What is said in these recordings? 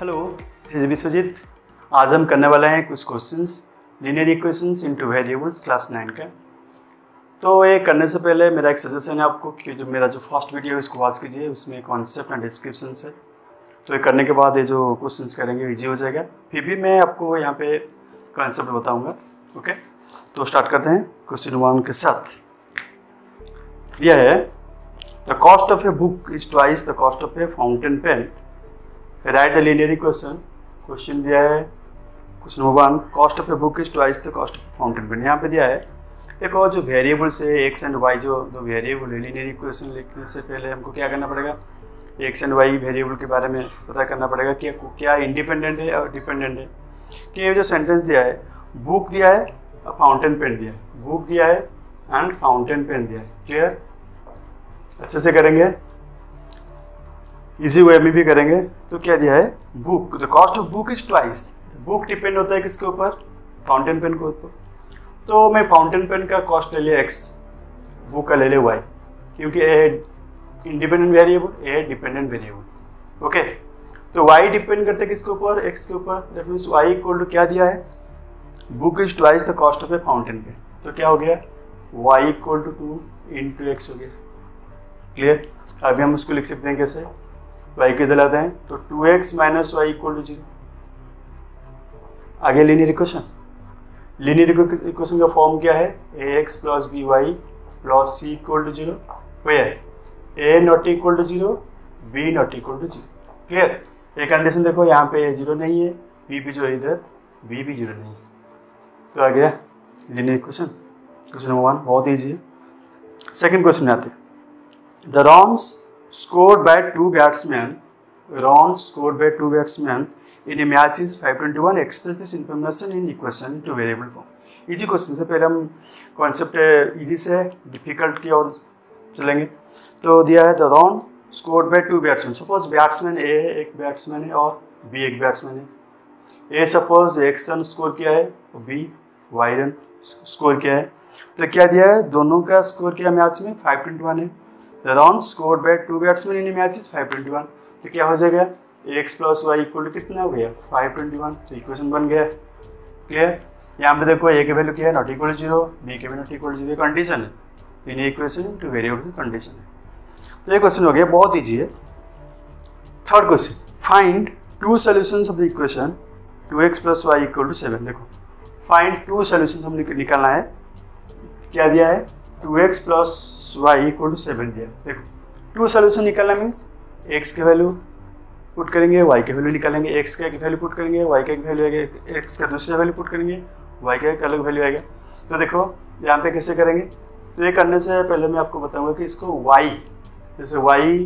Hello this Vishwajeet आज हम करने वाले हैं कुछ questions linear equations in two variables class nine का। तो ये करने से पहले मेरा एक सजेशन है आपको कि जो मेरा जो फ़र्स्ट वीडियो है, इसको वॉच कीजिए, उसमें कॉन्सेप्ट एंड डिस्क्रिप्शन है। तो ये करने के बाद ये जो क्वेश्चन करेंगे ईजी हो जाएगा। फिर भी मैं आपको यहाँ पे कॉन्सेप्ट बताऊँगा ओके तो स्टार्ट करते हैं क्वेश्चन वन के साथ। दिया है the cost of a book is twice the cost of a fountain pen write the linear equation, question दिया है, question number one cost of a book is twice the cost of fountain pen यहाँ पे दिया है, देखो जो variables है x and Y जो दो वेरिएबल है लीनियर इक्वेशन लिखने से पहले हमको क्या करना पड़ेगा? एक्स एंड वाई वेरिएबल के बारे में पता करना पड़ेगा कि क्या इंडिपेंडेंट है और डिपेंडेंट है। कि ये जो सेंटेंस दिया है बुक दिया है, और फाउंटेन पेन दिया है। बुक दिया है एंड फाउंटेन पेन दिया है। क्लियर अच्छे से करेंगे? इसी वे में भी करेंगे। तो क्या दिया है? Book the cost of book is twice book depend होता है किसके ऊपर? फाउंटेन पेन के ऊपर। तो मैं फाउंटेन पेन का कॉस्ट ले लिया एक्स बुक का ले लिया वाई क्योंकि a independent variable a dependent variable okay तो वाई डिपेंड करते किसके ऊपर? एक्स के ऊपर. That means Y equal to क्या दिया है? Book is twice the cost of a fountain pen तो क्या हो गया? Y equal to two into X हो गया। क्लियर अभी हम उसको लिख सकते हैं कैसे? वाई किधर लाते हैं तो two X minus Y equal to zero आगे लीनियर इक्वेशन लीनियर इक्वेशन का फॉर्म क्या है? A X plus B Y plus C equal to zero A not equal to zero B not equal to zero clear ये condition देखो, यहाँ पे zero नहीं है बी भी जो है इधर बी भी ज़ीरो नहीं है। तो आ गया linear equation question number one बहुत ईजी है। सेकेंड क्वेश्चन आते हैं। The runs scored by two batsmen, runs scored by two batsmen in a match is 521. Express this information in equation to variable form. Easy question से पहले हम concept easy से difficult की ओर चलेंगे। तो दिया है the run scored by two batsman suppose batsman A एक बैट्समैन है और बी एक बैट्समैन है। A suppose X run score किया है और बी वाई रन स्कोर किया है। तो क्या दिया है? दोनों का स्कोर किया मैच में फाइव ट्वेंटी वन है। The run scored by two batsman in match is 521 तो क्या हो जाएगा? X plus Y equal to कितना हो गया? 521 तो इक्वेशन बन गया। क्लियर यहाँ पे देखो ए के वैल्यू क्या है? नॉट इक्वल ज़ीरो बी के value not equal zero condition है। In equation two variable condition है। तो ये क्वेश्चन हो गया, बहुत ईजी है। Third question find two solution of the equation two X plus Y equal to seven देखो फाइंड टू सोल्यूशन हम निकालना है। क्या दिया है? Two X plus Y equal to seven दिया देखो टू सोल्यूशन निकालना मीन्स एक्स के वैल्यू पुट करेंगे वाई के वैल्यू निकालेंगे एक्स का एक वैल्यू पुट करेंगे वाई का एक वैल्यू आएगा एक्स का दूसरा वैल्यू पुट करेंगे वाई का एक अलग वैल्यू आएगा। तो देखो, यहाँ पे कैसे करेंगे? तो ये करने से पहले मैं आपको बताऊँगा कि इसको वाई जैसे वाई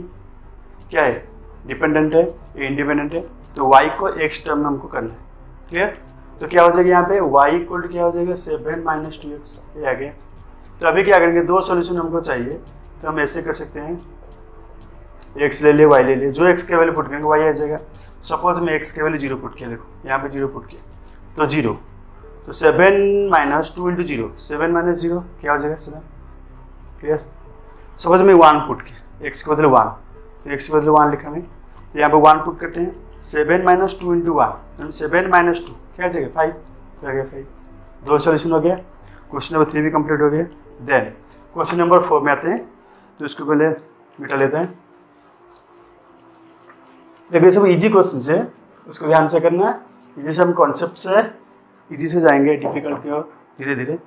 क्या है? डिपेंडेंट है इंडिपेंडेंट है तो वाई को एक्स टर्म में हमको करना है। क्लियर तो क्या हो जाएगा यहाँ पे? वाई इक्वल क्या हो जाएगा? सेवन माइनस टू एक्स ये आ गया। तो अभी क्या करेंगे, दो सॉल्यूशन हमको चाहिए तो हम ऐसे कर सकते हैं। एक्स ले लिए वाई ले लिए जो एक्स के वैल्यू पुट करेंगे वाई आ जाएगा। सपोज़ मैं एक्स के वैल्यू ज़ीरो पुट किया, देखो, यहाँ पे ज़ीरो पुट किया। तो ज़ीरो तो seven minus two into zero seven minus zero क्या हो जाएगा सेवन क्लियर सपोज़ मैं वन पुट किया एक्स के बदले वन तो एक्स के बदले वन लिखा मैं तो यहाँ पे वन पुट करते हैं। Seven minus two into one seven minus two क्या आ जाएगा फाइव क्या आ गया फाइव दो सोल्यूशन हो गया। क्वेश्चन नंबर थ्री भी कंप्लीट हो गया। देन क्वेश्चन नंबर फोर में आते हैं तो इसको पहले मिटा लेते हैं। देखिए, सब इजी क्वेश्चन है, उसको ध्यान से करना है। इजी से हम कॉन्सेप्ट से इजी से जाएँगे डिफ़िकल्ट की ओर धीरे धीरे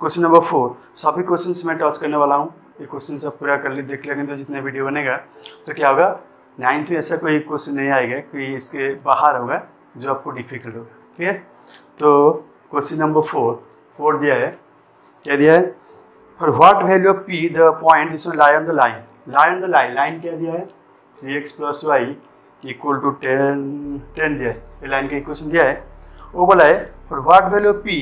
क्वेश्चन नंबर फोर सभी क्वेश्चन मैं टच करने वाला हूँ। ये क्वेश्चन सब पूरा कर ले, देख लेंगे तो जितना वीडियो बनेगा। तो क्या होगा? नाइन्थ में ऐसा कोई क्वेश्चन नहीं आएगा कि इसके बाहर होगा, जो आपको डिफ़िकल्ट होगा। ठीक है? तो क्वेश्चन नंबर फोर फोर दिया है। क्या दिया है? For what value of P the point this lie on the line lie on the line line क्या दिया है? Three X plus Y equal to ten ten दिया है। ये लाइन का इक्वेशन दिया है। वो बोला है for what value of P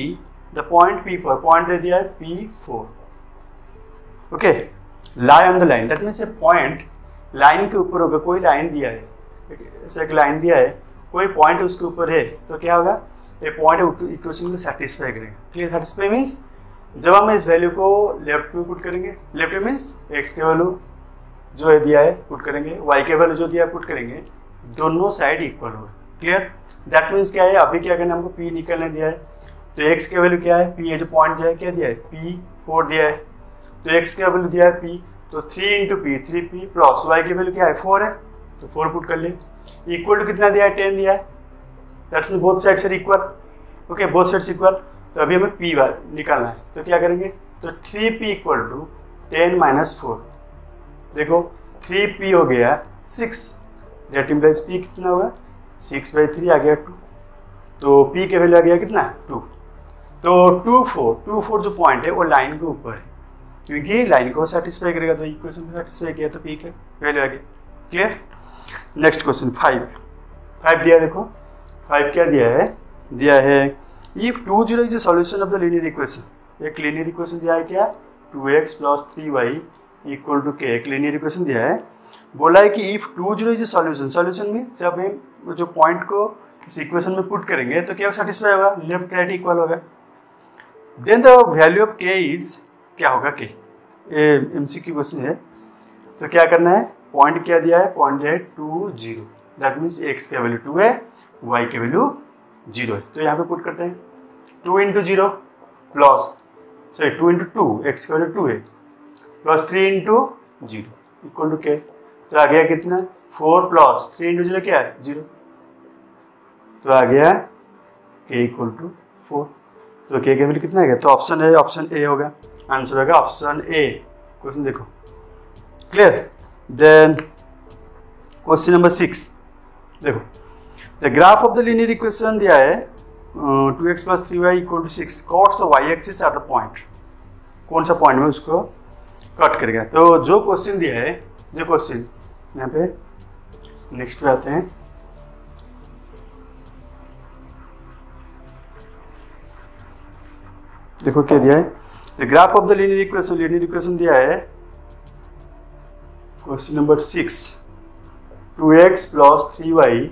the point P four point दे दिया है P four okay lie on the line that means point line के ऊपर होगा, कोई लाइन दिया है। ऐसा एक लाइन दिया है, कोई पॉइंट उसके ऊपर है तो क्या होगा? ये पॉइंट इक्वेशन को सेटिस्फाई करेगा। क्लियर सेटिस्फाई मीन्स जब हम इस वैल्यू को लेफ़्ट में पुट करेंगे लेफ़्ट में मीन्स एक्स के वैल्यू जो है दिया है पुट करेंगे वाई के वैल्यू जो दिया है पुट करेंगे, दोनों साइड इक्वल हो क्लियर दैट मीन्स क्या है? अभी क्या करना है? हमको पी निकलने दिया है। तो एक्स के वैल्यू क्या है? पी ये जो पॉइंट दिया है, क्या दिया है? पी फोर दिया है। तो एक्स का वैल्यू दिया है पी तो three into P three P plus Y की वैल्यू क्या है? फोर है। तो फोर पुट कर लिए। इक्वल टू कितना दिया है? टेन दिया है। That's mean both sides are equal okay both sides equal तो अभी हमें पी निकालना है। तो क्या करेंगे? तो three P equal to ten minus four देखो थ्री पी हो गया सिक्स डेट इम्प्लाइज पी कितना होगा? सिक्स बाई थ्री आ गया टू तो पी के वैल्यू आ गया कितना? टू तो टू फोर टू फोर जो पॉइंट है, वो लाइन के ऊपर है। क्योंकि लाइन को सेटिस्फाई करेगा तो इक्वेशन को सेटिस्फाई किया तो पी के वैल्यू आ गया। Clear next question five five दिया, देखो। फाइव क्या दिया है? दिया है if two zero is solution of the linear equation एक लीनियर इक्वेशन दिया है क्या? Two X plus three Y equal to K एक लीनियर इक्वेशन दिया है। बोला है कि if two zero is solution solution mean जब हम जो पॉइंट को इस इक्वेशन में पुट करेंगे तो क्या सेटिस्फाई होगा? लेफ़्ट राइट इक्वल होगा। Then the value of K is क्या होगा के क्वेश्चन है। तो क्या करना है? पॉइंट क्या दिया है? पॉइंट है two zero that means X का वैल्यू टू है वाई की वैल्यू ज़ीरो है। तो यहाँ पे पुट करते हैं। Two into zero plus sorry two into two X की वैल्यू टू है plus three into zero equal to K तो आ गया कितना? Four plus three into zero क्या है? ज़ीरो तो आ गया के इक्वल टू फोर तो के वैल्यू कितना आ गया? तो ऑप्शन है ऑप्शन ए होगा आंसर होगा ऑप्शन ए क्वेश्चन देखो. Clear then question number six देखो. The graph of the linear equation दिया है. Two X plus three Y equal to six. Cuts the Y axis at the point कौन सा point में उसको cut करेगा? तो जो क्वेश्चन दिया है, जो क्वेश्चन यहाँ पे नेक्स्ट पे आते हैं। देखो क्या दिया है? The graph of the linear equation linear equation दिया है। Question number six two X plus three Y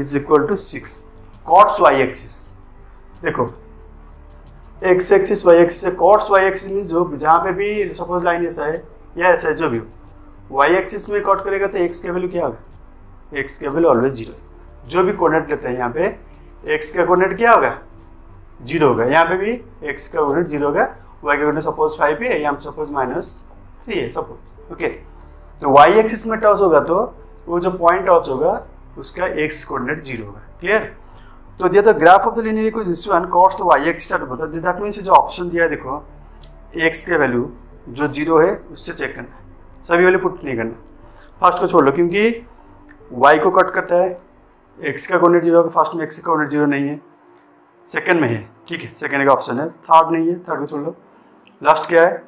is equal to six cuts Y axis देखो X axis Y axis cuts Y axis mean जो जहाँ पे भी suppose line ऐसा है, या ऐसा है, जो भी हो। वाई एक्सिस में कॉट करेगा तो एक्स का वैल्यू क्या होगा? एक्स का वैल्यू ऑलवेज ज़ीरो जो भी कोऑर्डिनेट लेते हैं यहाँ पे एक्स का कोऑर्डिनेट क्या होगा? ज़ीरो होगा। यहाँ पे भी एक्स का कोऑर्डिनेट ज़ीरो होगा। वाई का कोऑर्डिनेट सपोज़ फाइव है, यहाँ पे सपोज़ माइनस थ्री है सपोज़ ओके तो वाई एक्सिस में टॉस होगा तो वो जो पॉइंट टॉच होगा, उसका एक्स कोऑर्डिनेट ज़ीरो होगा। क्लियर तो दिया तो graph of the linear equation is one cost तो वाई एक्स स्टार्ट होता है दैट मीन्स जो ऑप्शन दिया है, देखो एक्स के वैल्यू जो ज़ीरो है, उससे चेक करना। सभी वैल्यू पुट नहीं करना। फ़र्स्ट को छोड़ लो, क्योंकि वाई को कट करता है एक्स का कोऑर्डिनेट ज़ीरो फ़र्स्ट में एक्स का कोऑर्डिनेट ज़ीरो नहीं है। सेकंड में है, ठीक है सेकंड का ऑप्शन है। थर्ड नहीं है थर्ड को छोड़ लो। लास्ट क्या है?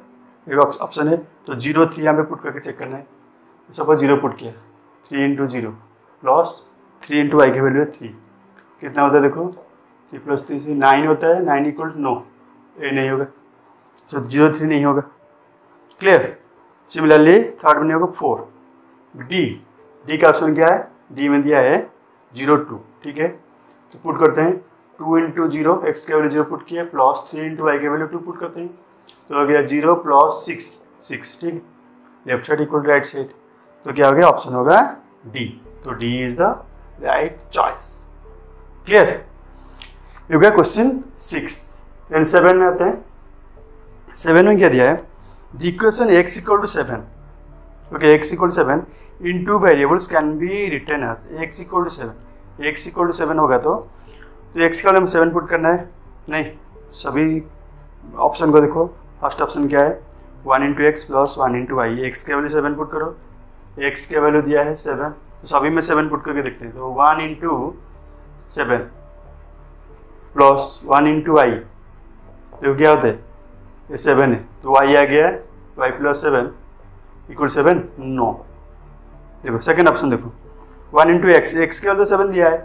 एक ऑप्शन है। तो ज़ीरो थ्री यहाँ पे पुट करके चेक करना है। सपोज़ ज़ीरो पुट किया। Three into zero plus three into Y की वैल्यू है थ्री कितना होता है देखो? थ्री प्लस थ्री से नाइन होता है nine equal to no A नहीं होगा। सो ज़ीरो थ्री नहीं होगा। क्लियर सिमिलरली थर्ड में होगा फोर डी डी का ऑप्शन क्या है? डी में दिया है ज़ीरो टू ठीक है? तो पुट करते हैं। टू इंटू ज़ीरो एक्स के वैल्यू ज़ीरो पुट किया प्लस थ्री इंटू वाई के वैल्यू टू पुट करते हैं। तो हो गया ज़ीरो प्लस सिक्स सिक्स ठीक left side equal right side तो क्या हो गया? ऑप्शन होगा डी तो D is the right choice clear ये गया क्वेश्चन सिक्स देन सेवन में आते हैं। सेवन में क्या दिया है? The equation X equal to seven okay X equal to seven in two variables can be written as X equal to seven X equal to seven होगा तो। तो एक्स का में सेवन पुट करना है। नहीं, सभी ऑप्शन को देखो। फ़र्स्ट ऑप्शन क्या है? One into X plus one into Y X के वैल्यू सेवन पुट करो। एक्स के वैल्यू दिया है सेवन तो सभी में सेवन पुट करके देखते हैं। तो one into seven plus one into Y तो क्या होता है? ये सेवन है। तो वाई आ गया है। Y plus seven equal seven no देखो सेकेंड ऑप्शन देखो। वन इंटू एक्स एक्स के वैल्यू सेवन दिया है।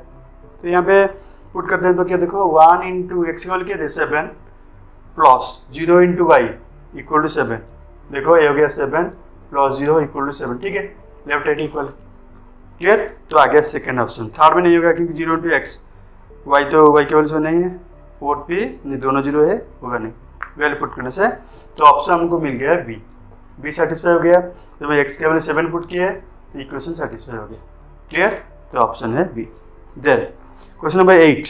तो यहाँ पे पुट करते हैं तो क्या देखो? वन इंटू एक्स के क्या seven plus zero into Y equal to seven देखो, ये हो गया seven plus zero equal to seven ठीक है? लेफ़्ट राइट इक्वल क्लियर तो आ गया सेकेंड ऑप्शन थर्ड में नहीं होगा क्योंकि ज़ीरो इंटू एक्स वाई तो वाई के वैल्यू नहीं है. भी नहीं, दोनों ज़ीरो है, होगा नहीं. वैल्यू पुट करने से. तो ऑप्शन हमको मिल गया है बी बी सेटिस्फाई हो गया. तो मैं एक्स के सेवन पुट किया है. तो इक्वेशन सेटिस्फाई हो गया. क्लियर तो ऑप्शन है B then question number eight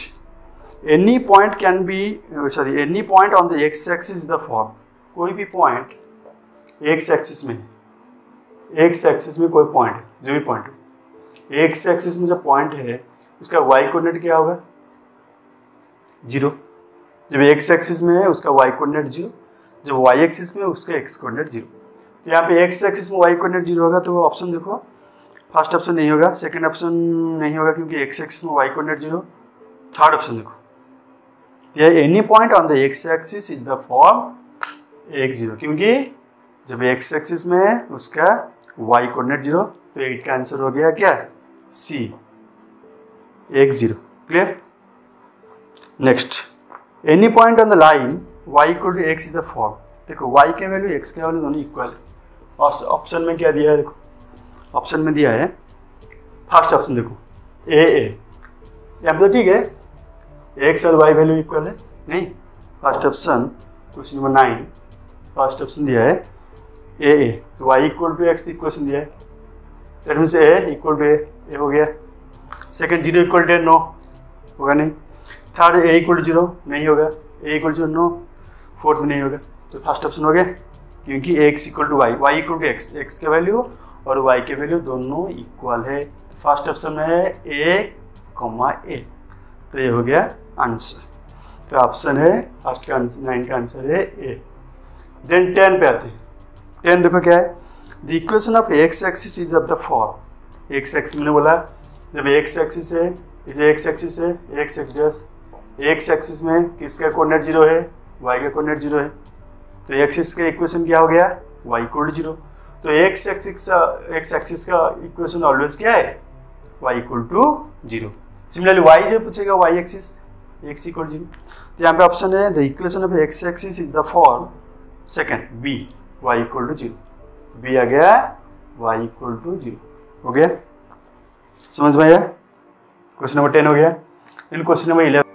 any point can be sorry any point on the X axis the form कोई भी पॉइंट एक्स एक्सिस में एक्स एक्सिस में कोई पॉइंट जो भी पॉइंट एक्स एक्सिस में जो पॉइंट है, उसका वाई कोऑर्डिनेट क्या होगा? ज़ीरो। जब एक्स एक्सिस में है, उसका वाई कोऑर्डिनेट ज़ीरो। जब वाई एक्सिस में उसका एक्स कोऑर्डिनेट ज़ीरो। तो यहाँ पे एक्स एक्सिस में वाई कोऑर्डिनेट ज़ीरो होगा तो ऑप्शन देखो। फ़र्स्ट ऑप्शन नहीं होगा, सेकंड ऑप्शन नहीं होगा, क्योंकि एक्स एक्सिस में y coordinate zero. Third option देखो। Any point on the x axis is the form एक ज़ीरो, क्योंकि जब एक्स एक्सिस में उसका वाई कोऑर्डिनेट ज़ीरो तो एट का आंसर हो गया क्या? सी. एक zero. Clear next any point on the line y equal to x is the form देखो वाई के वैल्यू एक्स के वैल्यू दोनों इक्वल है। ऑप्शन में क्या दिया है? देखो ऑप्शन में दिया है। फ़र्स्ट ऑप्शन देखो ए ए यहाँ पे तो ठीक है। एक्स और वाई वैल्यू इक्वल है। नहीं first option question number nine first option दिया है ए ए तो y equal to x equation दिया है। That means a equal to a a हो गया। Second zero equal to no होगा नहीं। Third a equal to zero नहीं होगा। A equal to no fourth में नहीं होगा। तो फ़र्स्ट ऑप्शन हो गया, क्योंकि x equal to y y equal to x x के वैल्यू और वाई के वैल्यू दोनों इक्वल है। फ़र्स्ट ऑप्शन है ए कॉमा ए तो ये हो गया आंसर तो ऑप्शन है फ़र्स्ट का आंसर नाइन का आंसर है ए देन टेन पे आते हैं। टेन देखो क्या है। The equation of x axis is of the form x axis मैंने बोला जब एक्स एक्सिस है जो एक्स एक्सिस है एक्स एक्स एक्स एक्सिस में किसका कोऑर्डिनेट ज़ीरो है? वाई का कोऑर्डिनेट ज़ीरो है। तो एक्सिस का इक्वेशन क्या हो गया? Y equal zero. तो एक्स एक्सिस एक्स एक्सिस का इक्वेशन ऑलवेज क्या है? Y equal to zero. Similarly y जो पूछेगा, y axis x equal zero. तो यहाँ पे ऑप्शन है, the equation of x axis is the form second, B, y equal to zero. B आ गया, वाई इक्वल टू ज़ीरो। हो गया? समझ में आया? क्वेश्चन नंबर टेन हो गया। Question number eleven